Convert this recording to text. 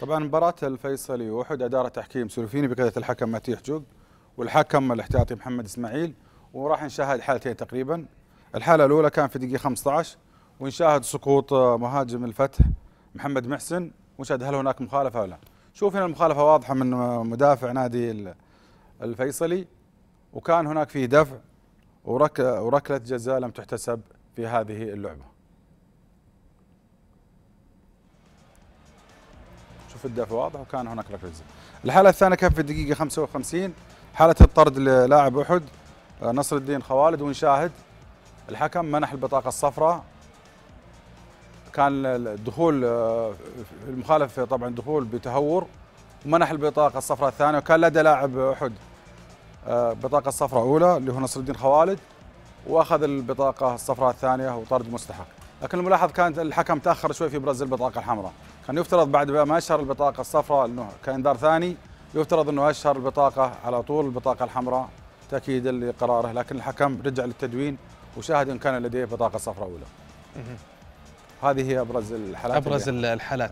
طبعا مباراة الفيصلي وأحد أدار تحكيم سلوفيني بقيادة الحكم متيح جوق والحكم الاحتياطي محمد إسماعيل وراح نشاهد حالتين تقريبا. الحالة الأولى كان في دقيقة 15 ونشاهد سقوط مهاجم الفتح محمد محسن. ونشاهد هل هناك مخالفة ولا لا؟ شوف هنا المخالفة واضحة من مدافع نادي الفيصلي. وكان هناك فيه دفع وركلة جزاء لم تحتسب في هذه اللعبة. شوف الدفع واضح وكان هناك ركلة جزاء. الحالة الثانية كانت في الدقيقة 55 حالة الطرد للاعب أحد آه، نصر الدين خوالد ونشاهد. الحكم منح البطاقة الصفراء. كان الدخول آه، المخالف طبعا دخول بتهور. ومنح البطاقة الصفراء الثانية وكان لدى لاعب أحد آه، بطاقة صفراء اولى اللي هو نصر الدين خوالد. وأخذ البطاقة الصفراء الثانية وطرد مستحق. لكن الملاحظ كان الحكم تأخر شوي في ابراز البطاقه الحمراء. كان يفترض بعد ما اشهر البطاقة الصفراء إنه كانذار ثاني يفترض إنه اشهر البطاقة على طول البطاقة الحمراء تاكيدا لقراره. لكن الحكم رجع للتدوين وشاهد إن كان لديه بطاقة صفراء أولى. هذه هي أبرز الحالات أبرز الحالات.